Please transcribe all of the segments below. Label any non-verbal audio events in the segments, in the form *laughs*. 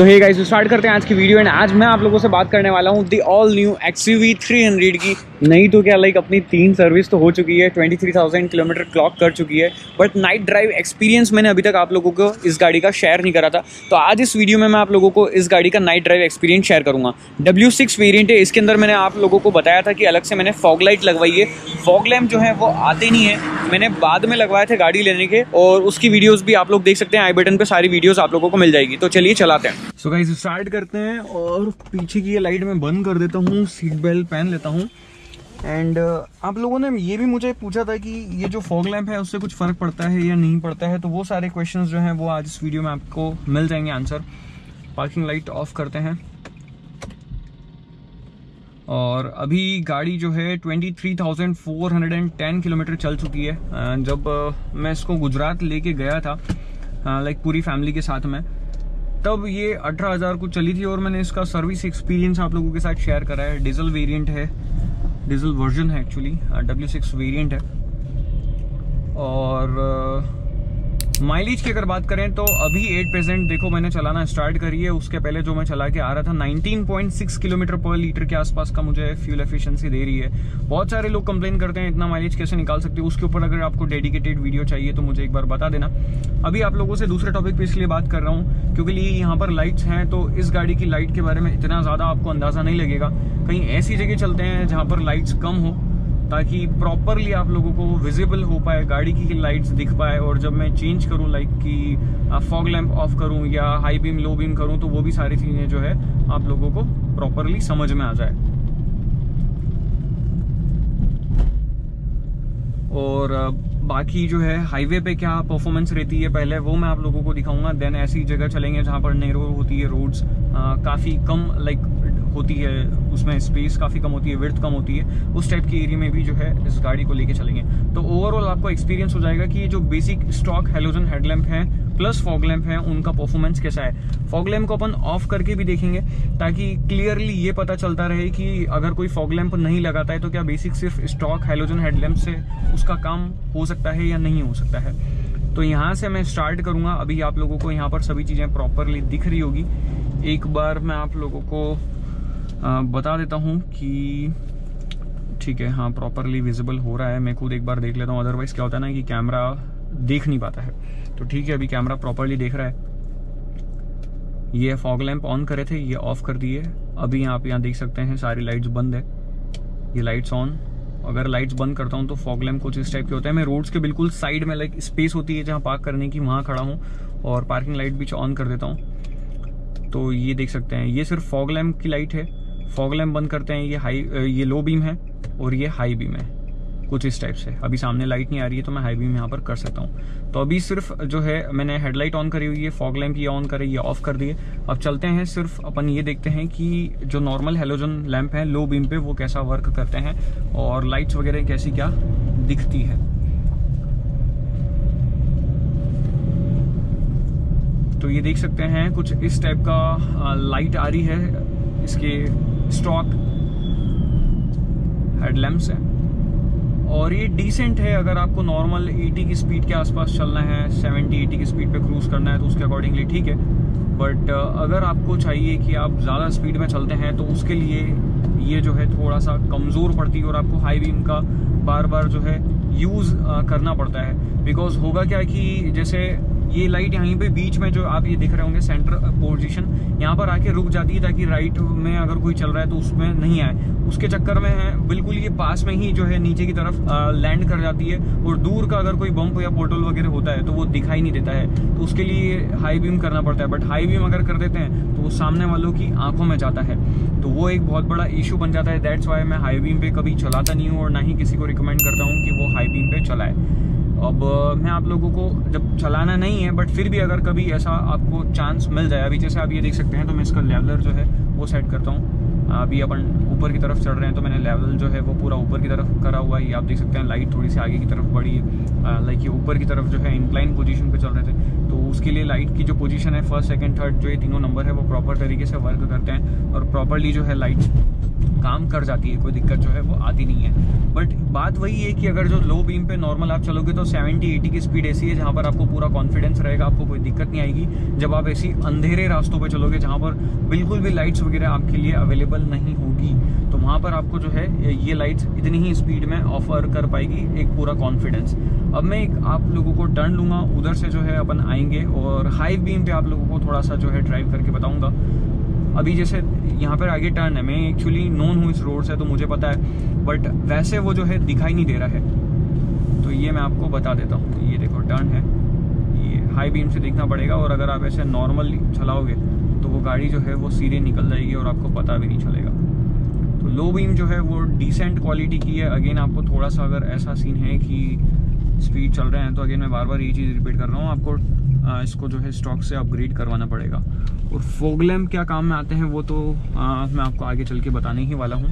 सो hey guys start करते हैं आज की वीडियो एंड आज मैं आप लोगों से बात करने वाला हूँ the all new X U V three hundred की। नहीं तो क्या लाइक अपनी तीन सर्विस तो हो चुकी है twenty three thousand kilometre clock कर चुकी है बट नाइट ड्राइव एक्सपीरियंस मैंने अभी तक आप लोगों को इस गाड़ी का शेयर नहीं करा था। तो आज इस वीडियो में मैं आप लोगों को इस गाड़ी का नाइट ड्राइव एक्सपीरियंस शेयर करूँगा। डब्ल्यू सिक्स है, इसके अंदर मैंने आप लोगों को बताया था कि अलग से मैंने फॉग लाइट लगवाई है। फॉग लैम्प जो है वो आते नहीं है। मैंने बाद में लगवाए थे गाड़ी लेने के, और उसकी वीडियोज़ भी आप लोग देख सकते हैं आई बटन पर सारी वीडियोज़ आप लोगों को मिल जाएगी। तो चलिए चलाते हैं। सो गाइस स्टार्ट करते हैं, और पीछे की ये लाइट मैं बंद कर देता हूँ सीट बेल्ट पहन लेता हूँ। एंड uh, आप लोगों ने ये भी मुझे पूछा था कि ये जो फॉग लैम्प है उससे कुछ फ़र्क पड़ता है या नहीं पड़ता है? तो वो सारे क्वेश्चंस जो हैं वो आज इस वीडियो में आपको मिल जाएँगे आंसर पार्किंग लाइट ऑफ़ करते हैं. और अभी गाड़ी जो है 23,410 किलोमीटर चल चुकी है। जब मैं इसको गुजरात लेके गया था लाइक पूरी फैमिली के साथ में तब ये 18,000 को चली थी और मैंने इसका सर्विस एक्सपीरियंस आप लोगों के साथ शेयर करा है। डीजल वेरिएंट है। डीजल वर्जन है एक्चुअली डब्ल्यू सिक्स वेरियंट है। और माइलेज की अगर बात करें तो अभी 8 परसेंट देखो मैंने चलाना स्टार्ट करी है। उसके पहले जो मैं चला के आ रहा था 19.6 किलोमीटर पर लीटर के आसपास का मुझे फ्यूल एफिशिएंसी दे रही है। बहुत सारे लोग कंप्लेन करते हैं, इतना माइलेज कैसे निकाल सकते हो? उसके ऊपर अगर आपको डेडिकेटेड वीडियो चाहिए तो मुझे एक बार बता देना। अभी आप लोगों से दूसरे टॉपिक पे इसलिए बात कर रहा हूँ, क्योंकि यहाँ पर लाइट्स हैं तो इस गाड़ी की लाइट के बारे में इतना ज़्यादा आपको अंदाज़ा नहीं लगेगा। कहीं ऐसी जगह चलते हैं जहाँ पर लाइट्स कम हो। ताकि प्रॉपरली आप लोगों को विजिबल हो पाए, गाड़ी की लाइट्स दिख पाए और जब मैं चेंज करूँ लाइक कि फॉग लैंप ऑफ़ करूँ या हाई बीम लो बीम करूँ तो वो भी सारी चीज़ें जो है आप लोगों को प्रॉपरली समझ में आ जाए। और बाकी जो है हाईवे पे क्या परफॉर्मेंस रहती है पहले, वो मैं आप लोगों को दिखाऊँगा। देन ऐसी जगह चलेंगे जहाँ पर नेरो होती है रोड्स काफ़ी कम लाइक होती है, उसमें स्पेस काफ़ी कम होती है विर्थ कम होती है, उस टाइप के एरिया में भी जो है इस गाड़ी को लेके चलेंगे। तो ओवरऑल आपको एक्सपीरियंस हो जाएगा कि ये जो बेसिक स्टॉक हेलोजन हेडलैम्प है प्लस फॉग लैम्प है, उनका परफॉर्मेंस कैसा है। फॉग लैम्प को अपन ऑफ़ करके भी देखेंगे, ताकि क्लियरली ये पता चलता रहे कि अगर कोई फॉग लैम्प नहीं लगाता है तो क्या बेसिक सिर्फ़ स्टॉक हेलोजन हेडलैम्प से उसका काम हो सकता है या नहीं हो सकता है? तो यहाँ से मैं स्टार्ट करूँगा। अभी आप लोगों को यहाँ पर सभी चीज़ें प्रॉपरली दिख रही होगी। एक बार मैं आप लोगों को बता देता हूँ कि ठीक है हाँ प्रॉपरली विजिबल हो रहा है। मैं खुद एक बार देख लेता हूँ। अदरवाइज़ क्या होता है ना कि कैमरा देख नहीं पाता है। तो ठीक है, अभी कैमरा प्रॉपरली देख रहा है। ये फॉग लैंप ऑन करे थे, ये ऑफ़ कर दिए। अभी आप यहाँ देख सकते हैं, सारी लाइट्स बंद है। ये लाइट्स ऑन अगर लाइट्स बंद करता हूँ तो फॉग लैम्प कुछ इस टाइप के होते हैं। मैं रोड्स के बिल्कुल साइड में लाइक स्पेस होती है जहाँ पार्क करने की, वहाँ खड़ा हूँ। और पार्किंग लाइट भी ऑन कर देता हूँ। तो ये देख सकते हैं। ये सिर्फ़ फॉग लैम्प की लाइट है। फॉग लैम्प बंद करते हैं, ये हाई ये लो बीम है और ये हाई बीम है, कुछ इस टाइप से। अभी सामने लाइट नहीं आ रही है तो मैं हाई बीम यहाँ पर कर सकता हूँ। तो अभी सिर्फ़ जो है, मैंने हेडलाइट ऑन करी हुई है फॉग लैम्प ये ऑन करे, ये ऑफ़ कर दिए। अब चलते हैं, सिर्फ़ अपन ये देखते हैं कि जो नॉर्मल हेलोजन लैम्प है लो बीम पे, वो कैसा वर्क करते हैं और लाइट्स वगैरह कैसी क्या दिखती है। तो ये देख सकते हैं, कुछ इस टाइप का लाइट आ रही है, इसके स्टॉक हेडलैम्प्स है। और ये डिसेंट है, अगर आपको नॉर्मल 80 की स्पीड के आसपास चलना है 70 80 की स्पीड पे क्रूज करना है तो उसके अकॉर्डिंगली ठीक है। बट अगर आपको चाहिए कि आप ज़्यादा स्पीड में चलते हैं तो उसके लिए ये जो है थोड़ा सा कमज़ोर पड़ती है और आपको हाई बीम का बार बार जो है यूज़ करना पड़ता है। बिकॉज़ होगा क्या कि जैसे ये लाइट यहीं पे बीच में जो आप ये दिख रहे होंगे सेंटर पोजीशन यहाँ पर आके रुक जाती है ताकि राइट में अगर कोई चल रहा है तो उसमें नहीं आए। उसके चक्कर में है, बिल्कुल ये पास में ही जो है नीचे की तरफ़ लैंड कर जाती है और दूर का अगर कोई बम्प या पोर्टल वगैरह होता है तो वो दिखाई नहीं देता है। तो उसके लिए हाई बीम करना पड़ता है बट हाई बीम अगर कर देते हैं तो वो सामने वालों की आँखों में जाता है। तो वो एक बहुत बड़ा इशू बन जाता है दैट्स वाई मैं हाई बीम पे कभी चलाता नहीं हूँ और ना ही किसी को रिकमेंड करता हूँ कि वो हाई बीम पे चलाए। अब मैं आप लोगों को जब चलाना नहीं है बट फिर भी अगर कभी ऐसा आपको चांस मिल जाए, अभी जैसे आप ये देख सकते हैं तो मैं इसका लेवलर जो है, वो सेट करता हूँ। अभी अपन ऊपर की तरफ़ चढ़ रहे हैं तो मैंने लेवल जो है वो पूरा ऊपर की तरफ़ करा हुआ है। आप देख सकते हैं लाइट थोड़ी सी आगे की तरफ़ बढ़ी है। लाइक ये ऊपर की तरफ़ जो है इंक्लाइन पोजीशन पे चल रहे थे। तो उसके लिए लाइट की जो पोजीशन है फ़र्स्ट सेकंड थर्ड जो ये तीनों नंबर है, वो प्रॉपर तरीके से वर्क करते हैं और प्रॉपरली जो है लाइट काम कर जाती है, कोई दिक्कत जो है वो आती नहीं है। बट बात वही है कि अगर जो लो बीम पे नॉर्मल आप चलोगे तो 70 80 की स्पीड ऐसी है जहाँ पर आपको पूरा कॉन्फिडेंस रहेगा, आपको कोई दिक्कत नहीं आएगी। जब आप ऐसी अंधेरे रास्तों पे चलोगे, जहाँ पर बिल्कुल भी लाइट्स वगैरह आपके लिए अवेलेबल नहीं होगी। तो वहाँ पर आपको जो है, ये लाइट्स इतनी ही स्पीड में ऑफ़र कर पाएगी एक पूरा कॉन्फिडेंस अब मैं एक आप लोगों को टर्न लूँगा, उधर से जो है अपन आएँगे और हाई बीम पे आप लोगों को थोड़ा सा जो है ड्राइव करके बताऊँगा। अभी जैसे यहाँ पर आगे टर्न है, मैं एक्चुअली नोन हूँ इस रोड से तो मुझे पता है। बट वैसे वो जो है दिखाई नहीं दे रहा है। तो ये मैं आपको बता देता हूँ। ये देखो टर्न है। ये हाई बीम से देखना पड़ेगा और अगर आप ऐसे नॉर्मल चलाओगे तो वो गाड़ी जो है वो सीधे निकल जाएगी और आपको पता भी नहीं चलेगा। तो लो बीम जो है वो डिसेंट क्वालिटी की है। अगेन आपको थोड़ा सा अगर ऐसा सीन है कि स्पीड चल रहे हैं तो अगेन मैं बार बार ये चीज़ रिपीट कर रहा हूँ। आपको इसको जो है स्टॉक से अपग्रेड करवाना पड़ेगा। और फोग लैम्प क्या काम में आते हैं वो तो आ, मैं आपको आगे चल के बताने ही वाला हूँ।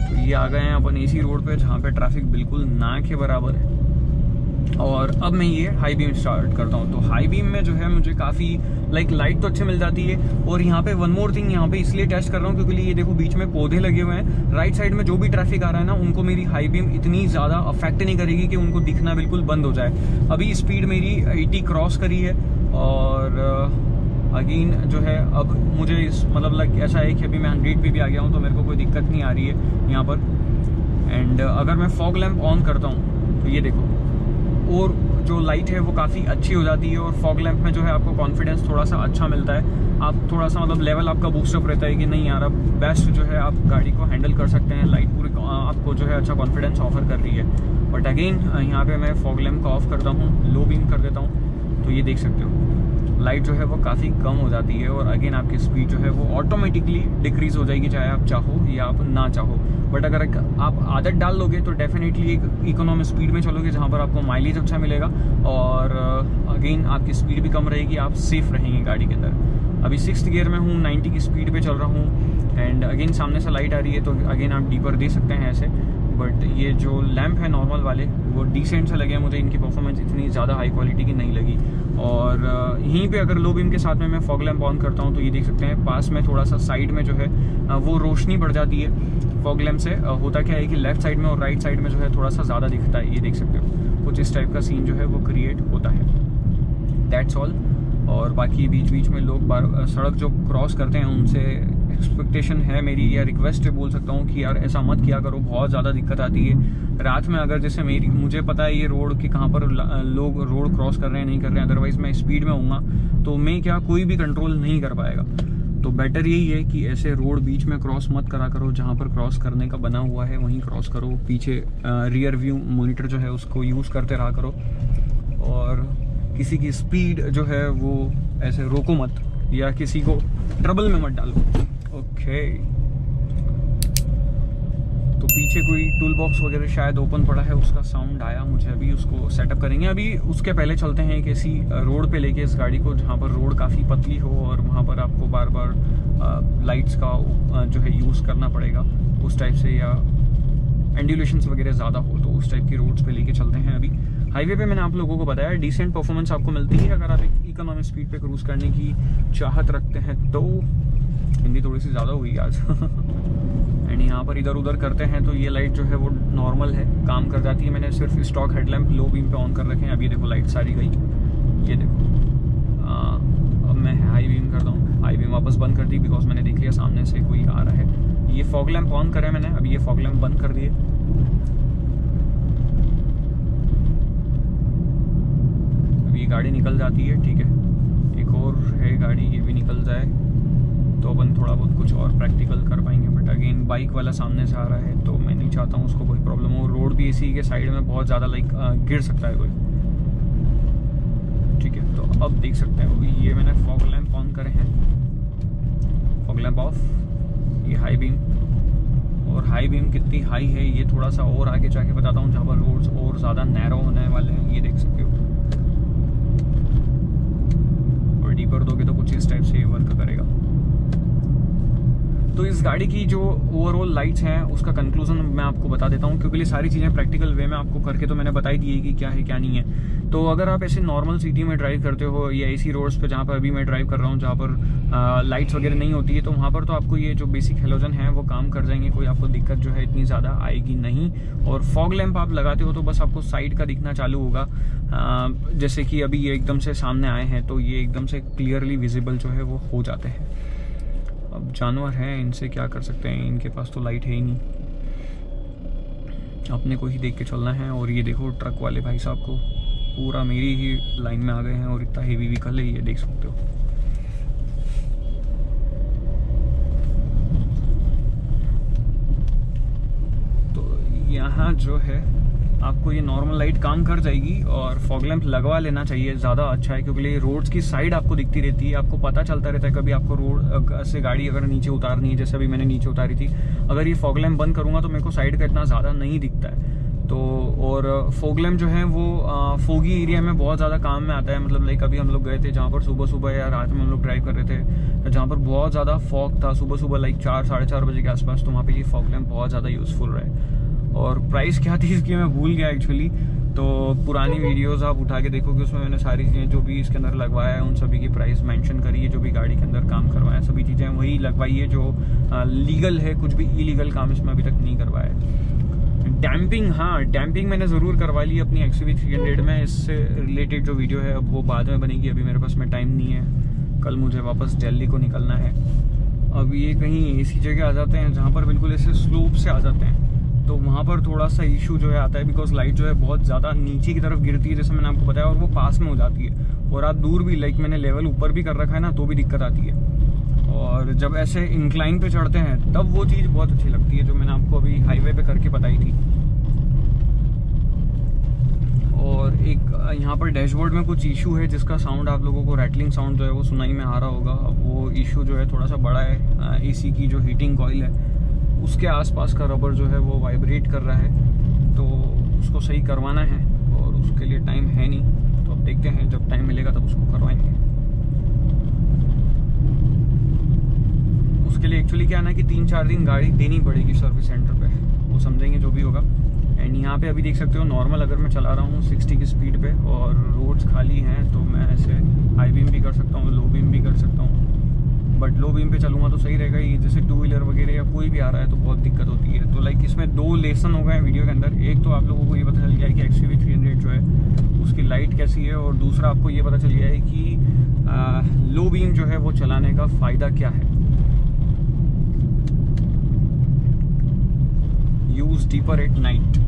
तो ये आ गए हैं अपन एसी रोड पे जहाँ पे ट्रैफ़िक बिल्कुल ना के बराबर है। और अब मैं ये हाई बीम स्टार्ट करता हूँ। तो हाई बीम में जो है मुझे काफ़ी लाइक लाइट तो अच्छे मिल जाती है। और यहाँ पे वन मोर थिंग यहाँ पे इसलिए टेस्ट कर रहा हूँ क्योंकि ये देखो बीच में पौधे लगे हुए हैं। राइट साइड में जो भी ट्रैफ़िक आ रहा है ना, उनको मेरी हाई बीम इतनी ज़्यादा अफेक्ट नहीं करेगी कि उनको दिखना बिल्कुल बंद हो जाए। अभी स्पीड मेरी एटी क्रॉस करी है और अगेन जो है अब मुझे इस मतलब लाइक ऐसा है कि अभी मैं हंड्रेड पे भी आ गया हूँ तो मेरे को कोई दिक्कत नहीं आ रही है यहाँ पर। एंड अगर मैं फॉग लैम्प ऑन करता हूँ तो ये देखो। और जो लाइट है वो काफ़ी अच्छी हो जाती है और फॉग लैंप में जो है आपको कॉन्फिडेंस थोड़ा सा अच्छा मिलता है। आप थोड़ा सा मतलब लेवल आपका बूस्टअप रहता है कि नहीं यार, अब बेस्ट जो है आप गाड़ी को हैंडल कर सकते हैं लाइट पूरी आपको जो है अच्छा कॉन्फिडेंस ऑफ़र कर रही है। बट अगेन यहाँ पर मैं फॉग लैम्प को ऑफ़ करता हूँ लो बीम कर देता हूँ तो ये देख सकते हो। लाइट जो है वो काफ़ी कम हो जाती है और अगेन आपकी स्पीड जो है वो ऑटोमेटिकली डिक्रीज हो जाएगी चाहे आप चाहो या आप ना चाहो। बट अगर आप आदत डाल लोगे तो डेफिनेटली एक इकोनॉमिक स्पीड में चलोगे जहाँ पर आपको माइलेज अच्छा मिलेगा और अगेन uh, आपकी स्पीड भी कम रहेगी आप सेफ़ रहेंगे गाड़ी के अंदर। अभी सिक्स गियर में हूँ 90 की स्पीड पर चल रहा हूँ एंड अगेन सामने से लाइट आ रही है तो अगेन आप डीपर दे सकते हैं ऐसे। बट ये जो लैम्प है नॉर्मल वाले, वो डिसेंट से लगे मुझे इनकी परफॉर्मेंस इतनी ज़्यादा हाई क्वालिटी की नहीं लगी। और यहीं पे अगर लो बीम के साथ में मैं फॉग लैम्प ऑन करता हूँ तो ये देख सकते हैं, पास में थोड़ा सा साइड में जो है वो रोशनी बढ़ जाती है फॉग लैम्प से। होता क्या है कि लेफ़्ट साइड में और राइट साइड में जो है थोड़ा सा ज़्यादा दिखता है। ये देख सकते हो, कुछ इस टाइप का सीन जो है वो क्रिएट होता है। दैट्स ऑल और बाकी बीच बीच में लोग सड़क जो क्रॉस करते हैं, उनसे एक्सपेक्टेशन है मेरी, या रिक्वेस्ट बोल सकता हूँ कि यार ऐसा मत किया करो, बहुत ज़्यादा दिक्कत आती है। रात में अगर जैसे मेरी, मुझे पता है ये रोड कि कहाँ पर लोग रोड क्रॉस कर रहे हैं, नहीं कर रहे हैं अदरवाइज़ मैं स्पीड में हूँ तो मैं क्या कोई भी कंट्रोल नहीं कर पाएगा। तो बेटर यही है कि ऐसे रोड बीच में क्रॉस मत करा करो, जहाँ पर क्रॉस करने का बना हुआ है, वहीं क्रॉस करो। पीछे रियर व्यू मोनिटर जो है, उसको यूज़ करते रहा करो। और किसी की स्पीड जो है, वो ऐसे रोको मत, या किसी को ट्रबल में मत डालो। ओके तो पीछे कोई टूल बॉक्स वगैरह शायद ओपन पड़ा है, उसका साउंड आया, मुझे अभी उसको सेटअप करेंगे। अभी उसके पहले चलते हैं एक ऐसी रोड पे लेके इस गाड़ी को, जहाँ पर रोड काफ़ी पतली हो और वहाँ पर आपको बार बार लाइट्स का जो है यूज़ करना पड़ेगा उस टाइप से या एंडुलेशन वगैरह ज़्यादा हो तो उस टाइप की रोड्स पे लेके चलते हैं अभी। हाईवे पे मैंने आप लोगों को बताया डिसेंट परफॉर्मेंस आपको मिलती है। अगर आप एक इकोनॉमिक स्पीड पे क्रूज करने की चाहत रखते हैं तो हिंदी थोड़ी सी ज़्यादा हुई आज। *laughs* एंड यहाँ पर इधर उधर करते हैं तो ये लाइट जो है वो नॉर्मल है काम कर जाती है। मैंने सिर्फ़ स्टॉक हेडलैम्प लो बीम पे ऑन कर रखे हैं। अभी देखो लाइट सारी गई। ये देखो। आ, अब मैं हाई बीम करता हूँ। हाई बीम वापस बंद कर दी बिकॉज़ मैंने देख लिया सामने से कोई आ रहा है। ये फॉग लैम्प ऑन करें मैंने। अभी ये फॉग लैम्प बंद कर दिए। ये गाड़ी निकल जाती है ठीक है एक और है गाड़ी ये भी निकल जाए तो अपन थोड़ा बहुत कुछ और प्रैक्टिकल कर पाएँगे. बट अगेन बाइक वाला सामने से आ रहा है तो मैं नहीं चाहता हूँ उसको कोई प्रॉब्लम हो. रोड भी इसी के साइड में बहुत ज़्यादा लाइक गिर सकता है कोई. ठीक है तो अब देख सकते हैं ये मैंने फॉग लैम्प ऑन करे हैं. फॉग लैम्प ऑफ़ ये हाई बीम और हाई बीम कितनी हाई है, ये थोड़ा सा और आगे जाके बताता हूँ, जहाँ पर रोड्स और ज़्यादा नैरो होने वाले हैं, ये देख सकते हो. कर दोगे तो तो इस गाड़ी की जो ओवरऑल लाइट्स हैं, उसका कंक्लूजन मैं आपको बता देता हूँ, क्योंकि ये सारी चीज़ें प्रैक्टिकल वे में आपको करके तो मैंने बताई दी है कि क्या है, क्या नहीं है। तो अगर आप ऐसे नॉर्मल सिटी में ड्राइव करते हो, या ऐसी रोड्स पर जहाँ पर अभी मैं ड्राइव कर रहा हूँ, जहाँ पर लाइट्स वगैरह नहीं होती है तो वहाँ पर तो आपको ये जो बेसिक हेलोजन है, वो काम कर जाएँगे, कोई आपको दिक्कत जो है इतनी ज़्यादा आएगी नहीं। और फॉग लैम्प आप लगाते हो तो बस आपको साइड का दिखना चालू होगा। जैसे कि अभी ये एकदम से सामने आए हैं तो ये एकदम से क्लियरली विजिबल जो है वो हो जाते हैं। अब जानवर हैं, इनसे क्या कर सकते हैं? इनके पास तो लाइट है ही नहीं। अपने को ही देख के चलना है और ये देखो ट्रक वाले भाई साहब को। पूरा मेरी ही लाइन में आ गए हैं और इतना हेवी व्हीकल है ये देख सकते हो। तो यहाँ जो है आपको ये नॉर्मल लाइट काम कर जाएगी और फॉग लैंप लगवा लेना चाहिए, ज़्यादा अच्छा है, क्योंकि ये रोड्स की साइड आपको दिखती रहती है, आपको पता चलता रहता है कभी आपको रोड से गाड़ी अगर नीचे उतारनी है, जैसे अभी मैंने नीचे उतारी थी। अगर ये फॉग लैंप बंद करूँगा तो मेरे को साइड का इतना ज़्यादा नहीं दिखता है। तो और फोग लैम्प जो है वो फोगी एरिया में बहुत ज़्यादा काम में आता है। मतलब लाइक अभी हम लोग गए थे जहाँ पर सुबह सुबह या रात में हम लोग ड्राइव कर रहे थे जहाँ पर बहुत ज़्यादा फॉग था। सुबह सुबह लाइक चार, साढ़े चार बजे के आसपास तो वहाँ पे ये लैम्प बहुत ज़्यादा यूज़फुल रहे। और प्राइस क्या थी इसकी मैं भूल गया एक्चुअली तो पुरानी वीडियोस आप उठा के देखोगे, उसमें मैंने सारी चीज़ें जो भी इसके अंदर लगवाया है, उन सभी की प्राइस मेंशन करी है, जो भी गाड़ी के अंदर काम करवाया है, सभी चीज़ें वही लगवाई है जो लीगल है, कुछ भी इलीगल काम इसमें अभी तक नहीं करवाया है। डैम्पिंग हाँ डैम्पिंग मैंने ज़रूर करवा ली अपनी एक्स वी में, इससे रिलेटेड जो वीडियो है, अब वो बाद में बनेगी, अभी मेरे पास में टाइम नहीं है। कल मुझे वापस दिल्ली को निकलना है। अब ये कहीं ऐसी जगह आ जाते हैं, जहाँ पर बिल्कुल ऐसे स्लोप से आ जाते हैं। तो वहाँ पर थोड़ा सा इशू जो है आता है बिकॉज़ लाइट जो है बहुत ज़्यादा नीचे की तरफ़ गिरती है, जैसे मैंने आपको बताया, और वो पास में हो जाती है। और आप दूर भी लाइक मैंने लेवल ऊपर भी कर रखा है ना तो भी दिक्कत आती है। और जब ऐसे इंक्लाइन पे चढ़ते हैं, तब वो चीज़ बहुत अच्छी लगती है, जो मैंने आपको अभी हाईवे पे करके बताई थी। और एक, यहाँ पर डैशबोर्ड में कुछ इशू है, जिसका साउंड आप लोगों को रैटलिंग साउंड जो है वो सुनाई में आ रहा होगा। वो इशू जो है थोड़ा सा बड़ा है एसी की जो हीटिंग कॉइल है। उसके आसपास का रबर जो है वो वाइब्रेट कर रहा है। तो उसको सही करवाना है और उसके लिए टाइम है नहीं। तो अब देखते हैं, जब टाइम मिलेगा तब उसको करवाएँगे। उसके लिए एक्चुअली क्या ना कि तीन चार दिन गाड़ी देनी पड़ेगी सर्विस सेंटर पे। वो समझेंगे जो भी होगा। एंड यहाँ पे अभी देख सकते हो नॉर्मल अगर मैं चला रहा हूँ सिक्सटी की स्पीड पे और रोड्स खाली हैं तो मैं ऐसे हाई बीम भी कर सकता हूँ लो बीम भी कर सकता हूँ। लो बीम पे चलूँगा तो सही रहेगा ये जैसे टू व्हीलर वगैरह या कोई भी आ रहा है तो बहुत दिक्कत होती है। तो लाइक इसमें दो लेसन हो गए हैं वीडियो के अंदर। एक तो आप लोगों को ये पता चल गया है कि एक्स वी जो है उसकी लाइट कैसी है और दूसरा आपको ये पता चल गया है कि आ, लो बीम जो है वो चलाने का फ़ायदा क्या है। Use dipper at night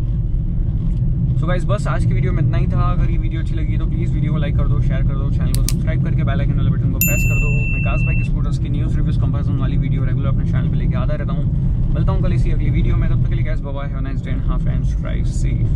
so guys बस आज की वीडियो में इतना ही था। अगर ये वीडियो अच्छी लगी तो प्लीज़ वीडियो को लाइक कर दो शेयर कर दो चैनल को सब्सक्राइब करके बेल आइकन वाले बटन को प्रेस कर दो। मैं कास बाइक स्कूटर्स की न्यूज़ रिव्यूज़ कंपेरिजन वाली वीडियो रेगुलर अपने चैनल पर लेके आता रहता हूँ। मिलता हूँ कल इसी अगली वीडियो में। तब तक के लिए गैस बबा है nice day half and safe